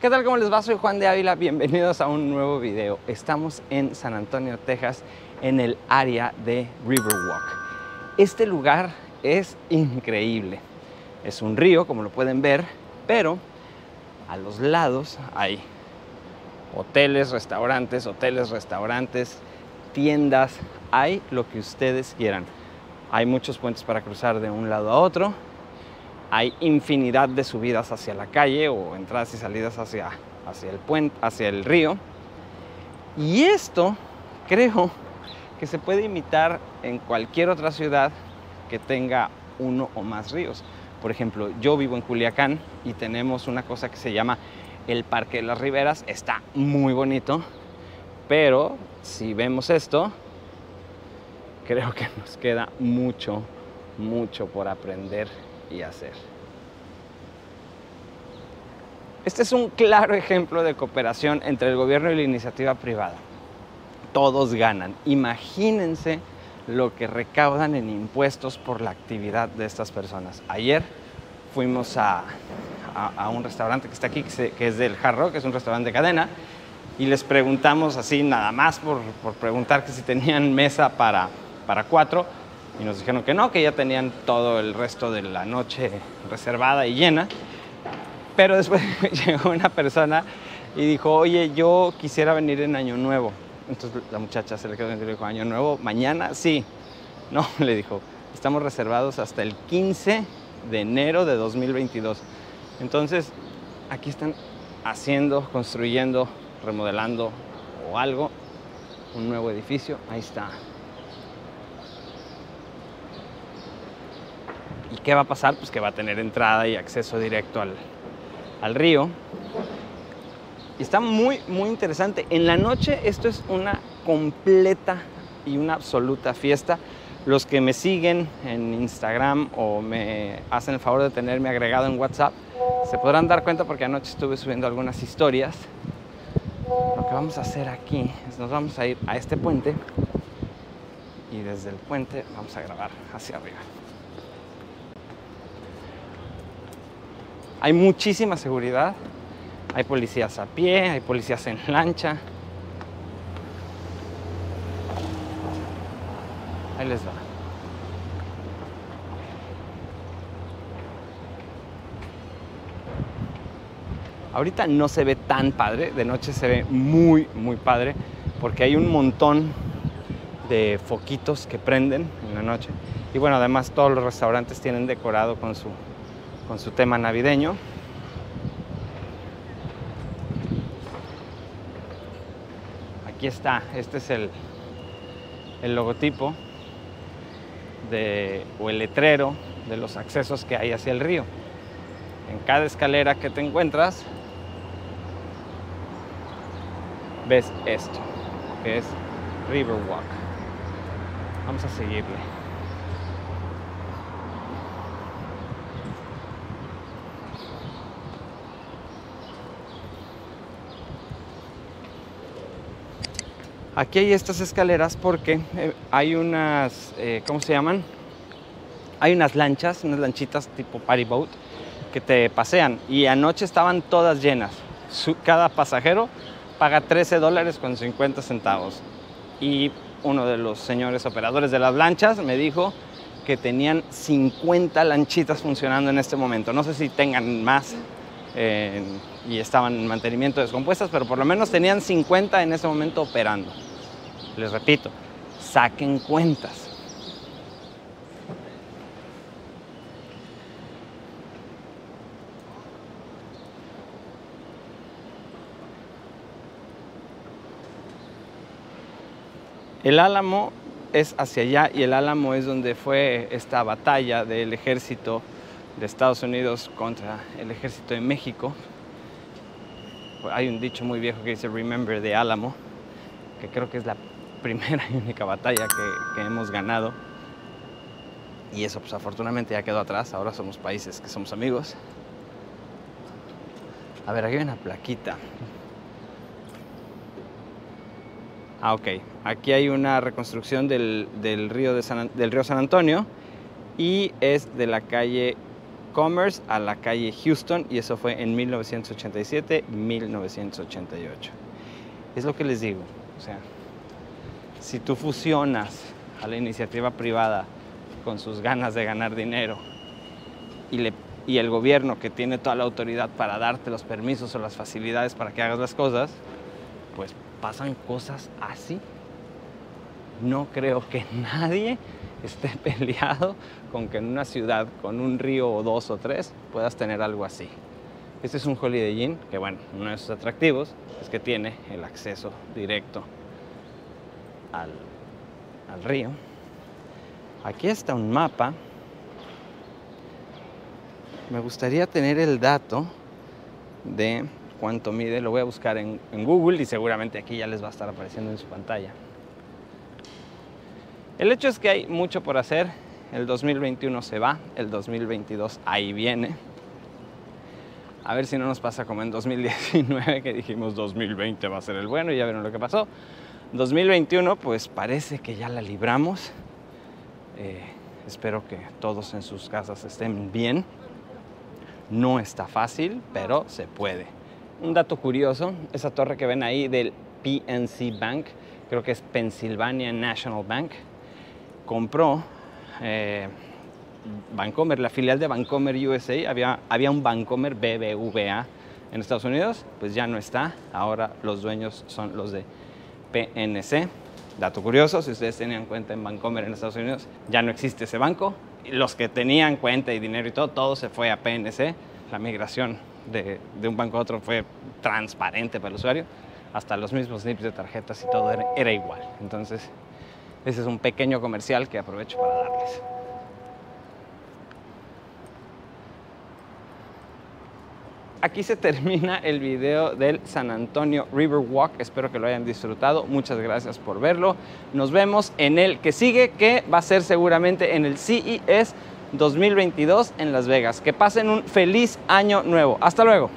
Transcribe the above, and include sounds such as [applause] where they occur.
¿Qué tal? ¿Cómo les va? Soy Juan de Ávila. Bienvenidos a un nuevo video. Estamos en San Antonio, Texas, en el área de Riverwalk. Este lugar es increíble. Es un río, como lo pueden ver, pero a los lados hay hoteles, restaurantes, hoteles, restaurantes, tiendas. Hay lo que ustedes quieran. Hay muchos puentes para cruzar de un lado a otro hay infinidad de subidas hacia la calle o entradas y salidas hacia, hacia el puente, hacia el río. Y esto creo que se puede imitar en cualquier otra ciudad que tenga uno o más ríos. Por ejemplo, yo vivo en Culiacán y tenemos una cosa que se llama el Parque de las Riberas. Está muy bonito, pero si vemos esto, creo que nos queda mucho, mucho por aprender y hacer. Este es un claro ejemplo de cooperación entre el gobierno y la iniciativa privada. Todos ganan. Imagínense lo que recaudan en impuestos por la actividad de estas personas. Ayer fuimos a, un restaurante que está aquí, que, es del Jarro, que es un restaurante de cadena, y les preguntamos así, nada más por, preguntar que si tenían mesa para, para cuatro, y nos dijeron que no, que ya tenían todo el resto de la noche reservada y llena. Pero después [laughs] llegó una persona y dijo, oye, yo quisiera venir en Año Nuevo. Entonces la muchacha se le quedó y le dijo, ¿Año Nuevo? ¿Mañana? Sí. [laughs] No, le dijo, estamos reservados hasta el 15 de enero de 2022. Entonces, aquí están haciendo, construyendo, remodelando o algo, un nuevo edificio. Ahí está, ¿Y qué va a pasar? Pues que va a tener entrada y acceso directo al, al río. Y está muy, muy interesante. En la noche esto es una completa y una absoluta fiesta. Los que me siguen en Instagram o me hacen el favor de tenerme agregado en WhatsApp, se podrán dar cuenta porque anoche estuve subiendo algunas historias. Lo que vamos a hacer aquí es nos vamos a ir a este puente y desde el puente vamos a grabar hacia arriba. Hay muchísima seguridad. Hay policías a pie, hay policías en lancha. Ahí les va. Ahorita no se ve tan padre, de noche se ve muy, muy padre, porque hay un montón de foquitos que prenden en la noche. Y bueno, además todos los restaurantes tienen decorado con su con su tema navideño. Aquí está, este es el, el logotipo de, o el letrero de los accesos que hay hacia el río. En cada escalera que te encuentras, ves esto, que es Riverwalk. Vamos a seguirle. Aquí hay estas escaleras porque eh, hay unas, eh, ¿cómo se llaman? Hay unas lanchas, unas lanchitas tipo party boat que te pasean y anoche estaban todas llenas. cada pasajero paga 13 dólares con 50 centavos. Y uno de los señores operadores de las lanchas me dijo que tenían 50 lanchitas funcionando en este momento. No sé si tengan más y estaban en mantenimiento descompuestas, pero por lo menos tenían 50 en ese momento operando. Les repito, saquen cuentas. El Álamo es hacia allá y el Álamo es donde fue esta batalla del ejército de Estados Unidos contra el ejército de México. Hay un dicho muy viejo que dice Remember the Álamo, que creo que es la [laughs] primera y única batalla que, hemos ganado. Y eso pues afortunadamente ya quedó atrás, ahora somos países que somos amigos. A ver, aquí hay una plaquita. Ah, ok. Aquí hay una reconstrucción del, río de del río San Antonio y es de la calle Commerce a la calle Houston y eso fue en 1987-1988. Es lo que les digo, o sea, si tú fusionas a la iniciativa privada con sus ganas de ganar dinero y, le, y el gobierno que tiene toda la autoridad para darte los permisos o las facilidades para que hagas las cosas, pues pasan cosas así. No creo que nadie [laughs] esté peleado con que en una ciudad con un río o dos o tres puedas tener algo así. Este es un Holiday Inn que, bueno, uno de sus atractivos es que tiene el acceso directo al, al río. Aquí está un mapa. Me gustaría tener el dato de cuánto mide. Lo voy a buscar en, en Google y seguramente aquí ya les va a estar apareciendo en su pantalla. El hecho es que hay mucho por hacer. El 2021 se va, el 2022 ahí viene. A ver si no nos pasa como en 2019 que dijimos 2020 va a ser el bueno y ya vieron lo que pasó. 2021 pues parece que ya la libramos. Eh, espero que todos en sus casas estén bien. No está fácil, pero se puede. Un dato curioso, esa torre que ven ahí del PNC Bank, creo que es Pennsylvania National Bank, compró eh, Bancomer, la filial de Bancomer USA, había, había un Bancomer BBVA en Estados Unidos, pues ya no está, ahora los dueños son los de PNC. Dato curioso, si ustedes tenían cuenta en Bancomer en Estados Unidos, ya no existe ese banco. Los que tenían cuenta y dinero y todo, todo se fue a PNC. La migración de, de un banco a otro fue transparente para el usuario. Hasta los mismos snips de tarjetas y todo era igual. Entonces, ese es un pequeño comercial que aprovecho para darles. Aquí se termina el video del San Antonio Riverwalk. Espero que lo hayan disfrutado. Muchas gracias por verlo. Nos vemos en el que sigue, que va a ser seguramente en el CES 2022 en Las Vegas. Que pasen un feliz año nuevo. Hasta luego.